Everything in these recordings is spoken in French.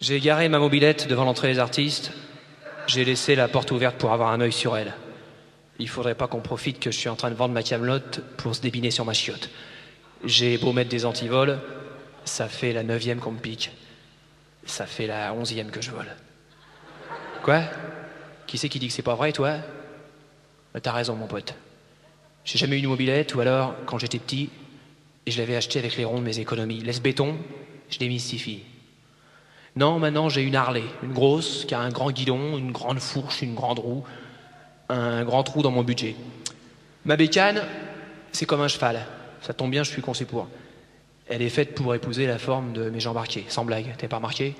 J'ai garé ma mobilette devant l'entrée des artistes. J'ai laissé la porte ouverte pour avoir un œil sur elle. Il faudrait pas qu'on profite que je suis en train de vendre ma camelote pour se débiner sur ma chiotte. J'ai beau mettre des antivols, ça fait la neuvième qu'on me pique. Ça fait la onzième que je vole. Quoi? Qui c'est qui dit que c'est pas vrai, toi? Bah, T'as raison, mon pote. J'ai jamais eu une mobilette, ou alors, quand j'étais petit, et je l'avais acheté avec les ronds de mes économies. Laisse béton, je démystifie. Non, maintenant j'ai une Harley, une grosse, qui a un grand guidon, une grande fourche, une grande roue, un grand trou dans mon budget. Ma bécane, c'est comme un cheval. Ça tombe bien, je suis conçu pour. Elle est faite pour épouser la forme de mes jambes arquées, sans blague. T'as pas remarqué?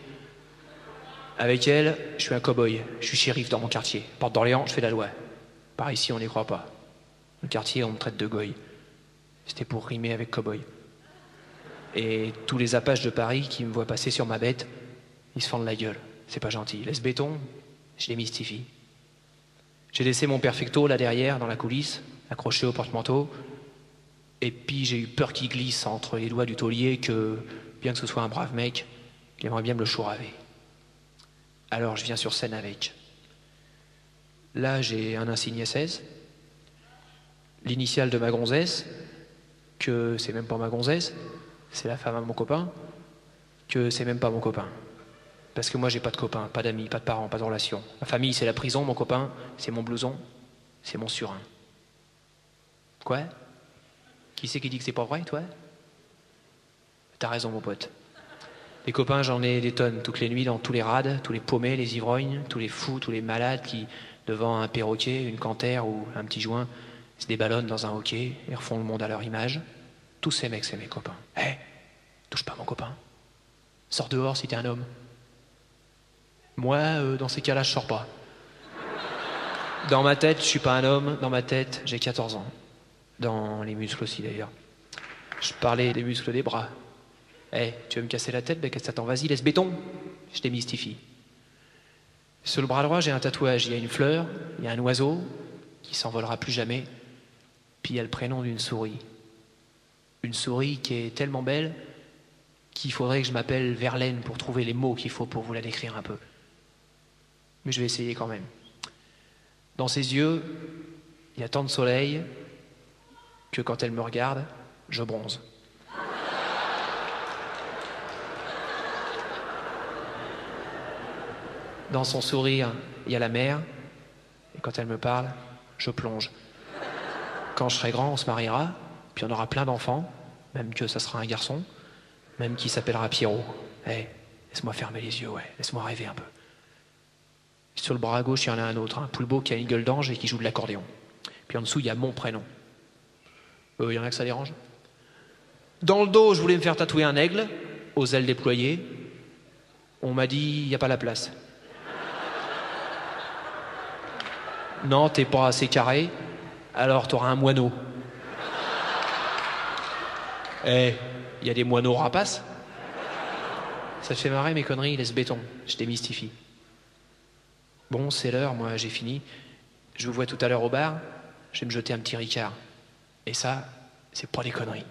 Avec elle, je suis un cow-boy. Je suis shérif dans mon quartier. Porte d'Orléans, je fais la loi. Par ici, on n'y croit pas. Le quartier, on me traite de goy. C'était pour rimer avec cow-boy. Et tous les apaches de Paris qui me voient passer sur ma bête, ils se fendent la gueule. C'est pas gentil. Laisse béton, je les mystifie. J'ai laissé mon perfecto là derrière, dans la coulisse, accroché au porte-manteau. Et puis j'ai eu peur qu'il glisse entre les doigts du taulier que, bien que ce soit un brave mec, il aimerait bien me le chouraver. Alors je viens sur scène avec. Là, j'ai un insigne 16, l'initiale de ma gonzesse, que c'est même pas ma gonzesse, c'est la femme à mon copain, que c'est même pas mon copain. Parce que moi, j'ai pas de copain, pas d'amis, pas de parents, pas de relations. Ma famille, c'est la prison, mon copain, c'est mon blouson, c'est mon surin. Quoi? Qui c'est qui dit que c'est pas vrai, toi? T'as raison, mon pote. Les copains, j'en ai des tonnes, toutes les nuits, dans tous les rades, tous les paumés, les ivrognes, tous les fous, tous les malades qui, devant un perroquet, une cantère ou un petit joint, se déballonnent dans un hockey et refont le monde à leur image. Tous ces mecs, c'est mes copains. Hé, touche pas mon copain. Sors dehors si t'es un homme. Moi, euh, dans ces cas-là, je sors pas. Dans ma tête, je suis pas un homme. Dans ma tête, j'ai 14 ans. Dans les muscles aussi, d'ailleurs. Je parlais des muscles des bras. Hé, tu veux me casser la tête? Ben, qu'est-ce que Vas-y, laisse béton. Je démystifie. Sur le bras droit, j'ai un tatouage. Il y a une fleur, il y a un oiseau qui s'envolera plus jamais. Puis il y a le prénom d'une souris. Une souris qui est tellement belle qu'il faudrait que je m'appelle Verlaine pour trouver les mots qu'il faut pour vous la décrire un peu. Mais je vais essayer quand même. Dans ses yeux, il y a tant de soleil que quand elle me regarde, je bronze. Dans son sourire, il y a la mer, et quand elle me parle, je plonge. Quand je serai grand, on se mariera, puis on aura plein d'enfants, même que ça sera un garçon, même qui s'appellera Pierrot. Eh, laisse-moi fermer les yeux, ouais, laisse-moi rêver un peu. Sur le bras gauche, il y en a un autre, un poulbeau qui a une gueule d'ange et qui joue de l'accordéon. Puis en dessous, il y a mon prénom. Euh, il y en a que ça dérange? Dans le dos, je voulais me faire tatouer un aigle, aux ailes déployées. On m'a dit, il n'y a pas la place. Non, t'es pas assez carré, alors t'auras un moineau. Eh, il y a des moineaux rapaces? Ça te fait marrer mes conneries, laisse béton, je démystifie. Bon, c'est l'heure, moi j'ai fini. Je vous vois tout à l'heure au bar, je vais me jeter un petit ricard. Et ça, c'est pas des conneries.